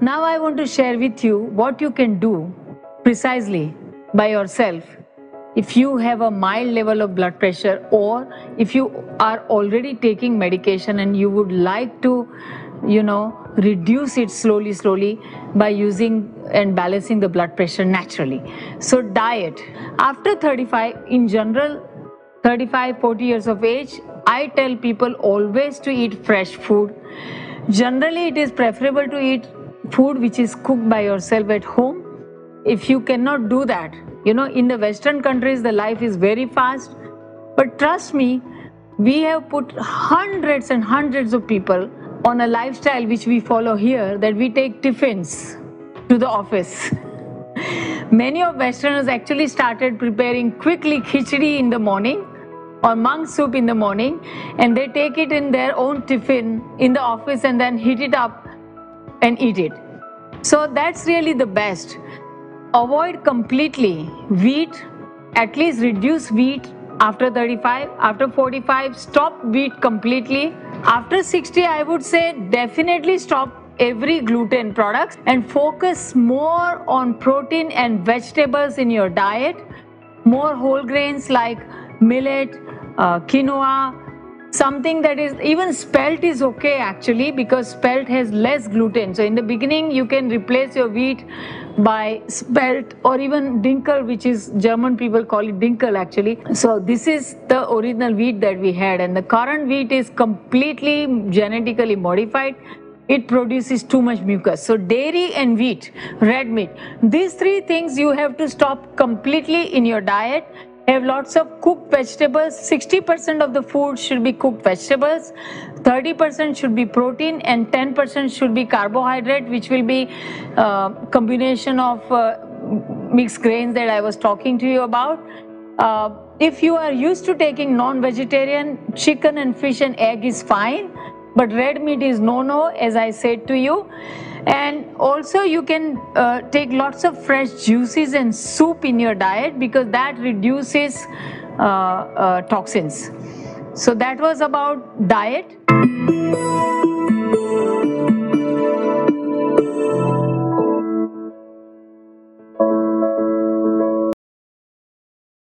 Now I want to share with you what you can do precisely by yourself. If you have a mild level of blood pressure or if you are already taking medication and you would like to you know reduce it slowly slowly by using and balancing the blood pressure naturally. So diet. After 35 in general 35 40 years of age i tell people always to eat fresh food. Generally it is preferable to eat food which is cooked by yourself at home. If you cannot do that you know in the western countries the life is very fast. But trust me we have put hundreds and hundreds of people on a lifestyle which we follow here that we take tiffins to the office. Many of westerners actually started preparing quickly khichdi in the morning or mung soup in the morning and they take it in their own tiffin in the office and then heat it up and eat it. So that's really the best. Avoid completely wheat, at least reduce wheat after 35, after 45, stop wheat completely. After 60, I would say definitely stop every gluten products and focus more on protein and vegetables in your diet more whole grains like millet uh, quinoa something that is even spelt is okay actually because spelt has less gluten. So in the beginning you can replace your wheat by spelt or even dinkel which is german people call it dinkel actually. So this is the original wheat that we had and the current wheat is completely genetically modified. It produces too much mucus. So dairy and wheat red meat these three things you have to stop completely in your diet have lots of cooked vegetables. 60% of the food should be cooked vegetables. 30% should be protein and 10% should be carbohydrate which will be uh, combination of uh, mixed grains that i was talking to you about. Uh, if you are used to taking non-vegetarian chicken and fish and egg is fine but red meat is no no as i said to you and also you can uh, take lots of fresh juices and soup in your diet because that reduces uh, uh, toxins. So that was about diet